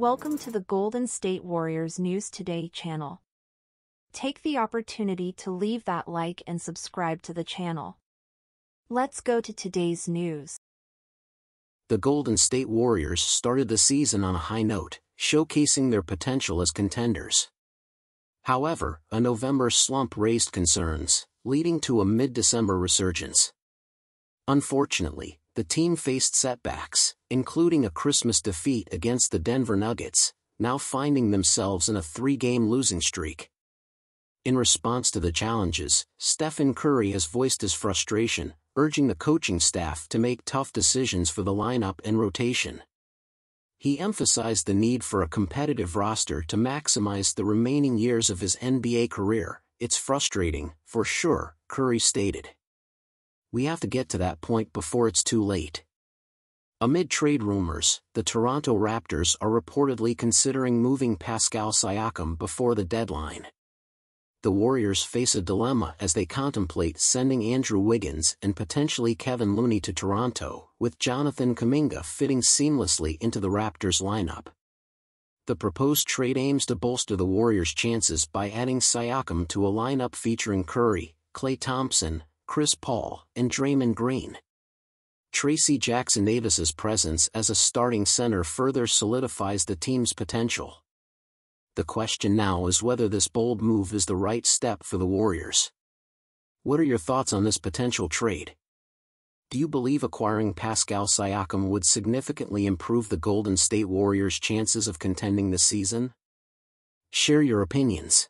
Welcome to the Golden State Warriors News Today channel. Take the opportunity to leave that like and subscribe to the channel. Let's go to today's news. The Golden State Warriors started the season on a high note, showcasing their potential as contenders. However, a November slump raised concerns, leading to a mid-December resurgence. Unfortunately, the team faced setbacks, including a Christmas defeat against the Denver Nuggets, now finding themselves in a three-game losing streak. In response to the challenges, Stephen Curry has voiced his frustration, urging the coaching staff to make tough decisions for the lineup and rotation. He emphasized the need for a competitive roster to maximize the remaining years of his NBA career. It's frustrating, for sure, Curry stated. We have to get to that point before it's too late. Amid trade rumors, the Toronto Raptors are reportedly considering moving Pascal Siakam before the deadline. The Warriors face a dilemma as they contemplate sending Andrew Wiggins and potentially Kevin Looney to Toronto, with Jonathan Kuminga fitting seamlessly into the Raptors lineup. The proposed trade aims to bolster the Warriors' chances by adding Siakam to a lineup featuring Curry, Klay Thompson, Chris Paul, and Draymond Green. Tracy Jackson Davis's presence as a starting center further solidifies the team's potential. The question now is whether this bold move is the right step for the Warriors. What are your thoughts on this potential trade? Do you believe acquiring Pascal Siakam would significantly improve the Golden State Warriors' chances of contending this season? Share your opinions.